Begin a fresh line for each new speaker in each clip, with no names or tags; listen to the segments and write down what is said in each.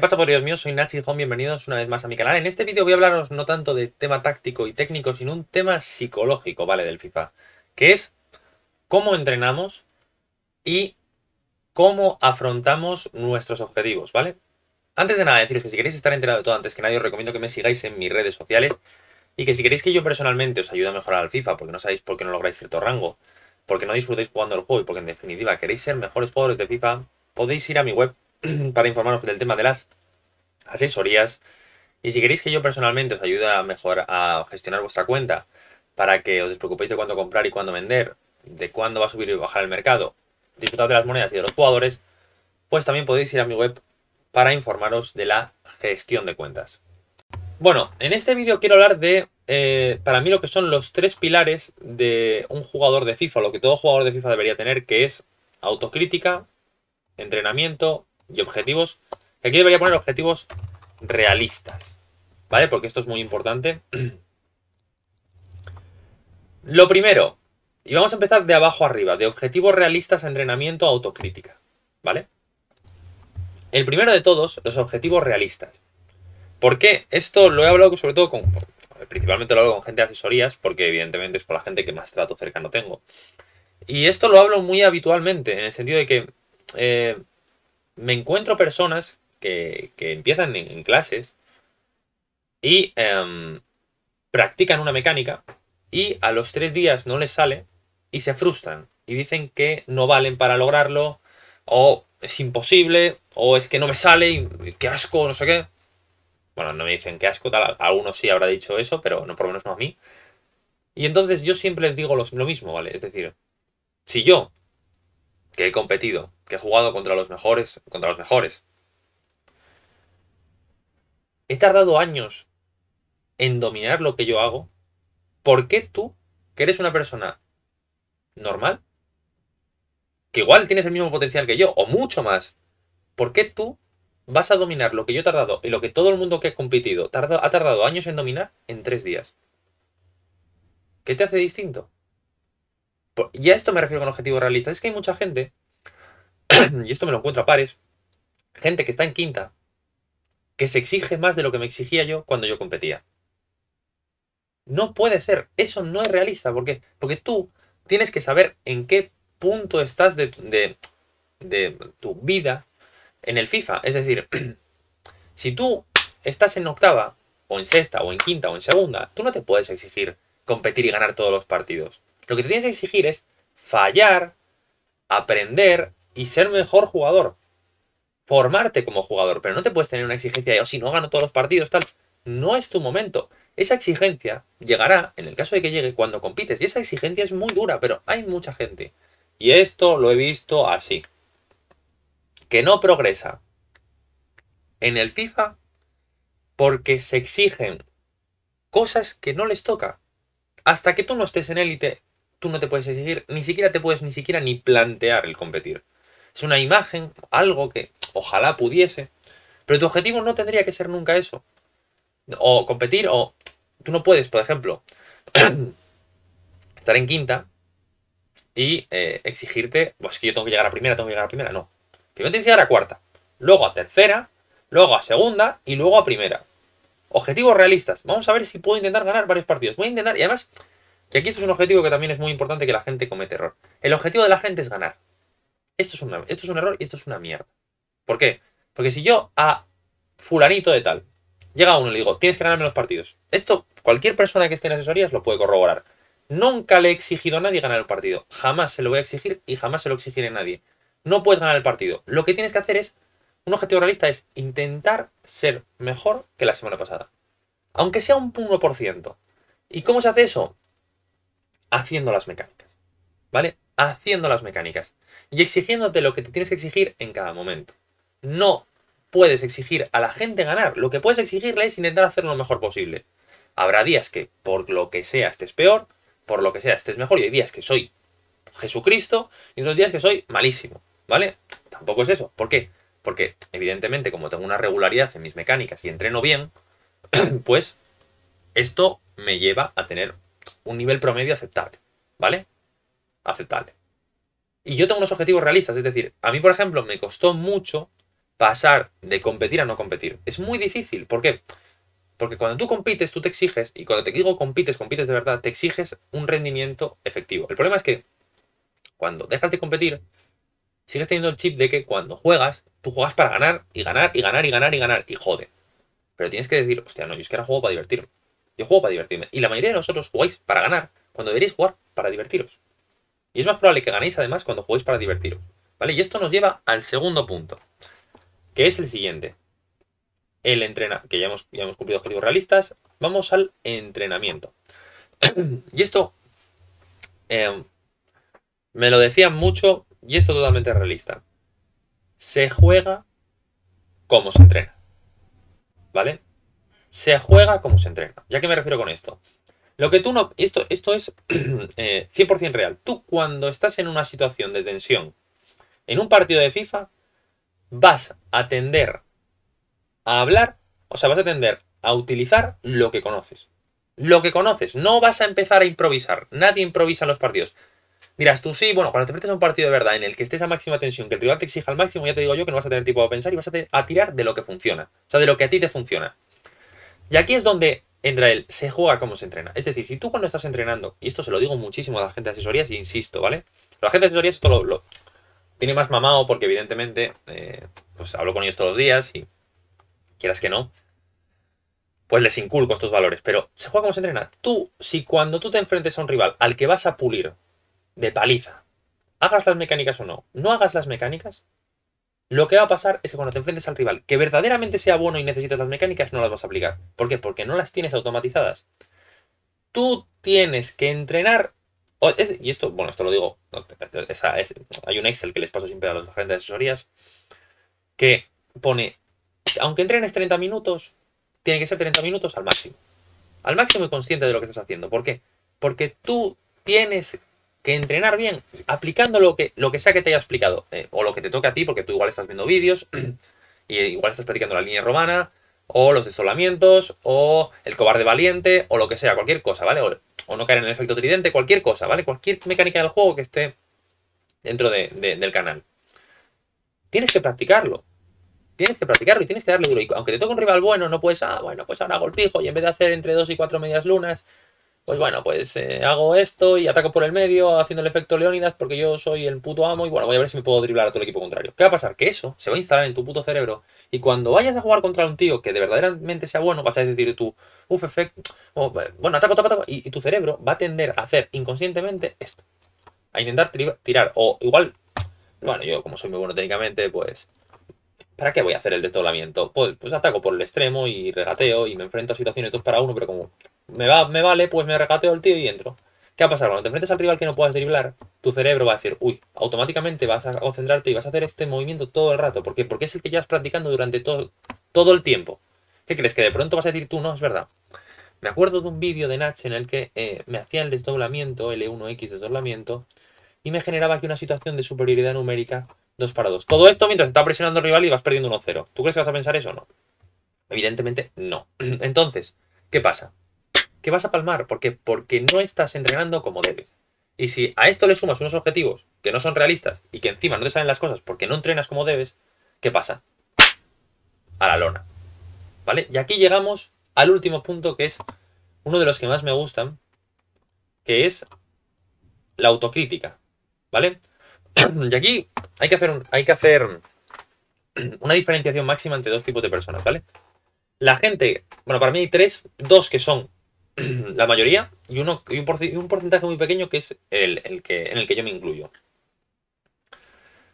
¿Qué pasa por Dios mío? Soy Nachi Home, bienvenidos una vez más a mi canal. En este vídeo voy a hablaros no tanto de tema táctico y técnico, sino un tema psicológico, ¿vale? Del FIFA, que es cómo entrenamos y cómo afrontamos nuestros objetivos, ¿vale? Antes de nada, deciros que si queréis estar enterado de todo antes que nadie, os recomiendo que me sigáis en mis redes sociales y que si queréis que yo personalmente os ayude a mejorar al FIFA, porque no sabéis por qué no lográis cierto rango, porque no disfrutáis jugando el juego y porque en definitiva queréis ser mejores jugadores de FIFA, podéis ir a mi web para informaros del tema de las asesorías. Y si queréis que yo personalmente os ayude a mejorar a gestionar vuestra cuenta para que os despreocupéis de cuándo comprar y cuándo vender, de cuándo va a subir y bajar el mercado, disfrutar de las monedas y de los jugadores, pues también podéis ir a mi web para informaros de la gestión de cuentas. Bueno, en este vídeo quiero hablar de, eh, para mí, lo que son los tres pilares de un jugador de FIFA, lo que todo jugador de FIFA debería tener, que es autocrítica, entrenamiento y objetivos. Aquí debería poner objetivos realistas, ¿vale? Porque esto es muy importante. Lo primero, y vamos a empezar de abajo arriba, de objetivos realistas, entrenamiento, autocrítica, ¿vale? El primero de todos, los objetivos realistas. ¿Por qué? Esto lo he hablado sobre todo con, principalmente lo hablo con gente de asesorías, porque evidentemente es con la gente que más trato cercano tengo. Y esto lo hablo muy habitualmente, en el sentido de que eh, me encuentro personas que, empiezan en, clases y em, practican una mecánica y a los tres días no les sale y se frustran y dicen que no valen para lograrlo o es imposible o es que no me sale y qué asco, no sé qué. Bueno, no me dicen qué asco, tal, algunos sí habrá dicho eso, pero no por lo menos no a mí. Y entonces yo siempre les digo lo mismo, ¿vale? Es decir, si yo, que he competido, que he jugado contra los mejores, contra los mejores, he tardado años en dominar lo que yo hago, ¿por qué tú, que eres una persona normal, que igual tienes el mismo potencial que yo, o mucho más, ¿por qué tú vas a dominar lo que yo he tardado y lo que todo el mundo que ha competido ha tardado años en dominar en tres días? ¿Qué te hace distinto? Y a esto me refiero con objetivos realistas. Es que hay mucha gente, y esto me lo encuentro a pares, gente que está en quinta, que se exige más de lo que me exigía yo cuando yo competía. No puede ser, eso no es realista, ¿por qué? Porque tú tienes que saber en qué punto estás de, de, tu vida en el FIFA. Es decir, si tú estás en octava, o en sexta, o en quinta, o en segunda, tú no te puedes exigir competir y ganar todos los partidos. Lo que te tienes que exigir es fallar, aprender y ser mejor jugador formarte como jugador, pero no te puedes tener una exigencia de, oh, si no gano todos los partidos, tal. No es tu momento. Esa exigencia llegará, en el caso de que llegue, cuando compites. Y esa exigencia es muy dura, pero hay mucha gente. Y esto lo he visto así. Que no progresa en el FIFA porque se exigen cosas que no les toca. Hasta que tú no estés en élite, tú no te puedes exigir, ni siquiera te puedes ni siquiera ni plantear el competir. Es una imagen, algo que ojalá pudiese. Pero tu objetivo no tendría que ser nunca eso. O competir, o tú no puedes, por ejemplo, estar en quinta y eh, exigirte, pues que yo tengo que llegar a primera, tengo que llegar a primera. No. Primero tienes que llegar a cuarta, luego a tercera, luego a segunda y luego a primera. Objetivos realistas. Vamos a ver si puedo intentar ganar varios partidos. Voy a intentar, y además, que aquí esto es un objetivo que también es muy importante que la gente comete error. El objetivo de la gente es ganar. Esto es, esto es un error y esto es una mierda. ¿Por qué? Porque si yo a fulanito de tal llega uno y le digo, tienes que ganarme los partidos. Esto, cualquier persona que esté en asesorías lo puede corroborar. Nunca le he exigido a nadie ganar el partido. Jamás se lo voy a exigir y jamás se lo exigiré a nadie. No puedes ganar el partido. Lo que tienes que hacer es, un objetivo realista es intentar ser mejor que la semana pasada. Aunque sea un 1%. ¿Y cómo se hace eso? Haciendo las mecánicas. ¿Vale? Haciendo las mecánicas. Y exigiéndote lo que te tienes que exigir en cada momento no puedes exigir a la gente ganar. Lo que puedes exigirle es intentar hacer lo mejor posible. Habrá días que por lo que sea estés peor, por lo que sea estés mejor, y hay días que soy Jesucristo y otros días que soy malísimo, ¿vale? Tampoco es eso. ¿Por qué? Porque evidentemente como tengo una regularidad en mis mecánicas y entreno bien, pues esto me lleva a tener un nivel promedio aceptable, ¿vale? Aceptable. Y yo tengo unos objetivos realistas, es decir, a mí por ejemplo me costó mucho pasar de competir a no competir. Es muy difícil. ¿Por qué? Porque cuando tú compites, tú te exiges, y cuando te digo compites, compites de verdad, te exiges un rendimiento efectivo. El problema es que cuando dejas de competir, sigues teniendo el chip de que cuando juegas, tú juegas para ganar y ganar y ganar y ganar y ganar y jode. Pero tienes que decir, hostia, no, yo es que ahora juego para divertirme. Yo juego para divertirme. Y la mayoría de nosotros jugáis para ganar cuando deberíais jugar para divertiros. Y es más probable que ganéis además cuando juguéis para divertiros. ¿Vale? Y esto nos lleva al segundo punto, que es el siguiente. El entrena, que ya hemos, ya hemos cumplido objetivos realistas, vamos al entrenamiento. y esto em, me lo decían mucho y esto totalmente realista. Se juega como se entrena. ¿Vale? Se juega como se entrena. ¿Ya que me refiero con esto? Lo que tú no. Esto, esto es 100% eh, real. Tú, cuando estás en una situación de tensión en un partido de FIFA, vas a tender a hablar, o sea, vas a tender a utilizar lo que conoces. Lo que conoces. No vas a empezar a improvisar. Nadie improvisa en los partidos. Dirás tú, sí, bueno, cuando te enfrentas a un partido de verdad en el que estés a máxima tensión, que el rival te exija al máximo, ya te digo yo que no vas a tener tiempo a pensar y vas a, tirar de lo que funciona. O sea, de lo que a ti te funciona. Y aquí es donde entra el se juega como se entrena. Es decir, si tú cuando estás entrenando, y esto se lo digo muchísimo a la gente de asesorías, y insisto, ¿vale? La gente de asesorías esto lo, tiene más mamado porque evidentemente, eh, pues hablo con ellos todos los días y quieras que no, pues les inculco estos valores. Pero se juega como se entrena. Tú, si cuando tú te enfrentes a un rival al que vas a pulir de paliza, hagas las mecánicas o no, no hagas las mecánicas, lo que va a pasar es que cuando te enfrentes al rival que verdaderamente sea bueno y necesitas las mecánicas, no las vas a aplicar. ¿Por qué? Porque no las tienes automatizadas. Tú tienes que entrenar. y esto, bueno, esto lo digo. hay un Excel que les paso siempre a los agentes de asesorías. Que pone. Aunque entrenes 30 minutos, tiene que ser 30 minutos al máximo. Al máximo y consciente de lo que estás haciendo. ¿Por qué? Porque tú tienes que entrenar bien, aplicando lo que, lo que sea que te haya explicado, eh, o lo que te toque a ti, porque tú igual estás viendo vídeos, y igual estás practicando la línea romana, o los desolamientos, o el cobarde valiente, o lo que sea, cualquier cosa, ¿vale? O, no caer en el efecto tridente, cualquier cosa, ¿vale? Cualquier mecánica del juego que esté dentro del canal. Tienes que practicarlo. Tienes que practicarlo y tienes que darle duro. Y aunque te toque un rival bueno, no puedes, ah, bueno, pues ahora golpijo y en vez de hacer entre dos y cuatro medias lunas, pues bueno, pues eh, hago esto y ataco por el medio haciendo el efecto Leónidas porque yo soy el puto amo y bueno, voy a ver si me puedo driblar a todo el equipo contrario. ¿Qué va a pasar? Que eso se va a instalar en tu puto cerebro y cuando vayas a jugar contra un tío que de verdaderamente sea bueno, vas a decir tú, uff, efecto, bueno, ataco, ataco, ataco, y, tu cerebro va a tender a hacer inconscientemente esto. A intentar tirar, o igual, bueno, yo como soy muy bueno técnicamente, pues ¿para qué voy a hacer el desdoblamiento? Pues, pues ataco por el extremo y regateo y me enfrento a situaciones dos para uno, pero como me, va, me vale, pues me regateo el tío y entro. ¿Qué va a pasar? Cuando te enfrentes al rival que no puedas driblar, tu cerebro va a decir, uy, automáticamente vas a concentrarte y vas a hacer este movimiento todo el rato. ¿Por qué? Porque es el que llevas practicando durante todo, todo el tiempo. ¿Qué crees? Que de pronto vas a decir tú, no, es verdad. Me acuerdo de un vídeo de Natch en el que eh, me hacía el desdoblamiento, L1X desdoblamiento, y me generaba aquí una situación de superioridad numérica 2 para 2. Todo esto mientras está presionando el rival y vas perdiendo 1-0. ¿Tú crees que vas a pensar eso o no? Evidentemente no. Entonces, ¿qué pasa? Que vas a palmar. ¿Por qué? Porque no estás entrenando como debes. Y si a esto le sumas unos objetivos que no son realistas y que encima no te salen las cosas porque no entrenas como debes, ¿qué pasa? A la lona. ¿Vale? Y aquí llegamos al último punto que es uno de los que más me gustan, que es la autocrítica. ¿Vale? y aquí hay que hacer, hay que hacer una diferenciación máxima entre dos tipos de personas, ¿vale? La gente, bueno, para mí hay tres, dos que son la mayoría y, un, porcentaje muy pequeño que es el, que, en el que yo me incluyo.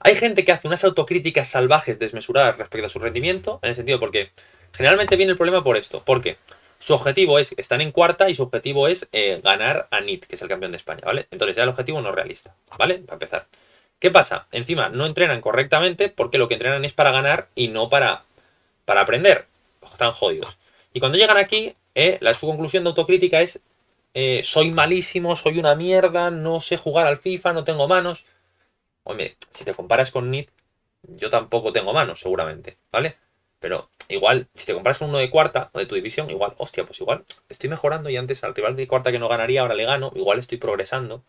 Hay gente que hace unas autocríticas salvajes desmesuradas respecto a su rendimiento, en el sentido porque generalmente viene el problema por esto, porque su objetivo es, están en cuarta y su objetivo es eh, ganar a NIT, que es el campeón de España, ¿vale? Entonces ya el objetivo no es realista, ¿vale? Para empezar. ¿Qué pasa? Encima, no entrenan correctamente porque lo que entrenan es para ganar y no para, para aprender. Están jodidos. Y cuando llegan aquí, eh, la, su conclusión de autocrítica es, eh, soy malísimo, soy una mierda, no sé jugar al FIFA, no tengo manos. Hombre, si te comparas con NIT, yo tampoco tengo manos, seguramente, ¿vale? Pero igual, si te comparas con uno de cuarta o de tu división, igual, hostia, pues igual estoy mejorando y antes al rival de cuarta que no ganaría, ahora le gano, igual estoy progresando.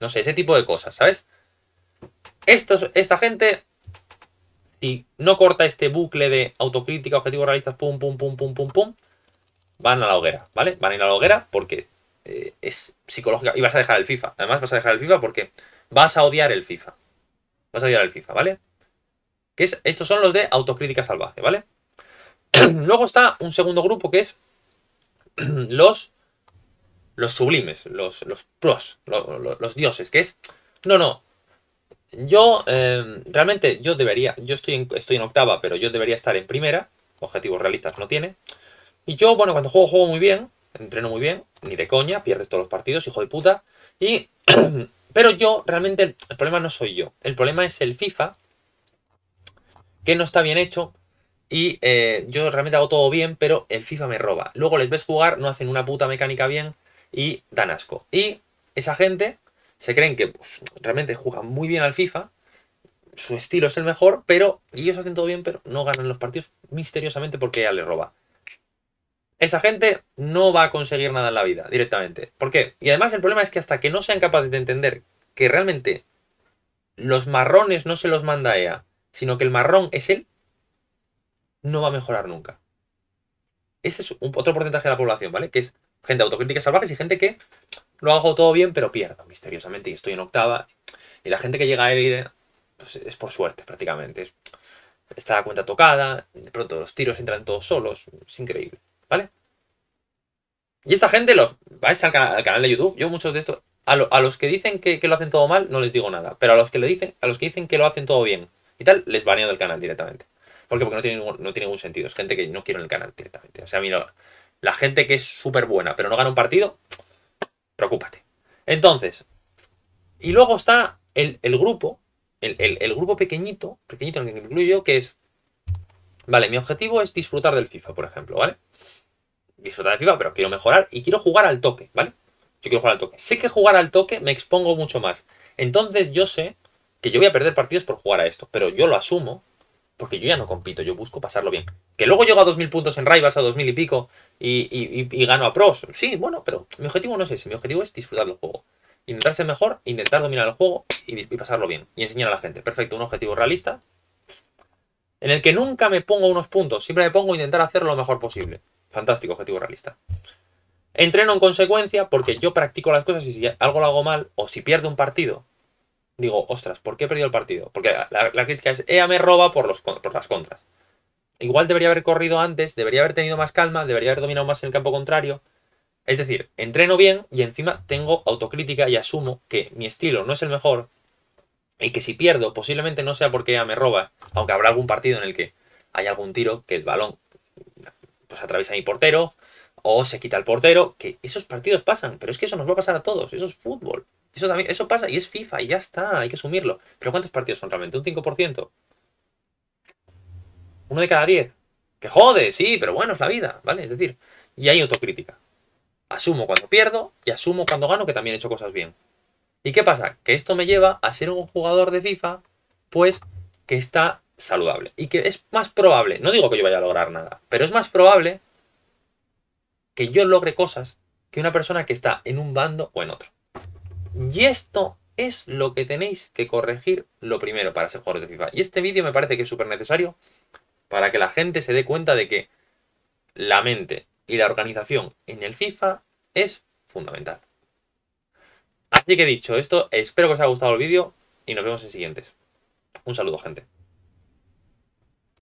No sé, ese tipo de cosas, ¿sabes? esta gente si no corta este bucle de autocrítica, objetivos realistas, pum, pum, pum, pum, pum, pum, van a la hoguera, ¿vale? Van a ir a la hoguera porque eh, es psicológica. Y vas a dejar el FIFA. Además, vas a dejar el FIFA porque vas a odiar el FIFA. Vas a odiar el FIFA, ¿vale? Que es, estos son los de autocrítica salvaje, ¿vale? Luego está un segundo grupo que es los, los sublimes, los, los pros, los, dioses, que es, no, no, yo eh, realmente yo debería, yo estoy en, estoy en octava, pero yo debería estar en primera, objetivos realistas no tiene, y yo, bueno, cuando juego, juego muy bien, entreno muy bien, ni de coña, pierdes todos los partidos, hijo de puta. Y. Pero yo, realmente, el, problema no soy yo. El problema es el FIFA, que no está bien hecho. Y eh, yo realmente hago todo bien, pero el FIFA me roba. Luego les ves jugar, no hacen una puta mecánica bien y dan asco. Y esa gente se creen que pues, realmente juegan muy bien al FIFA. Su estilo es el mejor, pero ellos hacen todo bien, pero no ganan los partidos misteriosamente porque ella les roba esa gente no va a conseguir nada en la vida directamente. ¿Por qué? Y además el problema es que hasta que no sean capaces de entender que realmente los marrones no se los manda EA, sino que el marrón es él, no va a mejorar nunca. Este es un, otro porcentaje de la población, ¿vale? Que es gente autocrítica salvajes y gente que lo hago todo bien, pero pierdo misteriosamente y estoy en octava. Y la gente que llega a él pues es por suerte prácticamente. está la cuenta tocada, de pronto los tiros entran todos solos, es increíble. ¿Vale? Y esta gente, los vais al, canal de YouTube, yo muchos de estos, a, los que dicen que, lo hacen todo mal, no les digo nada. Pero a los que le dicen, a los que dicen que lo hacen todo bien y tal, les baneo del canal directamente. ¿Por qué? Porque no tiene, ningún, sentido. Es gente que no quiero en el canal directamente. O sea, mira, la gente que es súper buena, pero no gana un partido, preocúpate. Entonces, y luego está el, grupo, el, el, grupo pequeñito, pequeñito en el que me incluyo yo, que es, vale, mi objetivo es disfrutar del FIFA, por ejemplo, ¿vale? Disfrutar de FIFA, pero quiero mejorar y quiero jugar al toque, ¿vale? Yo quiero jugar al toque. Sé que jugar al toque me expongo mucho más. Entonces yo sé que yo voy a perder partidos por jugar a esto, pero yo lo asumo porque yo ya no compito, yo busco pasarlo bien. Que luego llego a 2.000 puntos en Raivas, a 2.000 y pico, y, gano a pros. Sí, bueno, pero mi objetivo no es ese, mi objetivo es disfrutar del juego. Intentar ser mejor, intentar dominar el juego y, y pasarlo bien. Y enseñar a la gente. Perfecto, un objetivo realista. En el que nunca me pongo unos puntos, siempre me pongo a intentar hacerlo lo mejor posible. Fantástico, objetivo realista. Entreno en consecuencia porque yo practico las cosas y si algo lo hago mal o si pierdo un partido, digo, ostras, ¿por qué he perdido el partido? Porque la, crítica es, ella me roba por, los, por las contras. Igual debería haber corrido antes, debería haber tenido más calma, debería haber dominado más en el campo contrario. Es decir, entreno bien y encima tengo autocrítica y asumo que mi estilo no es el mejor y que si pierdo posiblemente no sea porque ella me roba, aunque habrá algún partido en el que hay algún tiro que el balón pues atraviesa mi portero o se quita el portero, que esos partidos pasan, pero es que eso nos va a pasar a todos, eso es fútbol. Eso también, eso pasa y es FIFA y ya está, hay que asumirlo. Pero ¿cuántos partidos son realmente? ¿Un 5%? ¿Uno de cada 10? Que jode, sí, pero bueno, es la vida, ¿vale? Es decir, y hay autocrítica. Asumo cuando pierdo y asumo cuando gano que también he hecho cosas bien. ¿Y qué pasa? Que esto me lleva a ser un jugador de FIFA, pues, que está saludable. Y que es más probable, no digo que yo vaya a lograr nada, pero es más probable que yo logre cosas que una persona que está en un bando o en otro. Y esto es lo que tenéis que corregir lo primero para ser jugador de FIFA. Y este vídeo me parece que es súper necesario para que la gente se dé cuenta de que la mente y la organización en el FIFA es fundamental. Así que dicho esto, espero que os haya gustado el vídeo y nos vemos en siguientes. Un saludo, gente.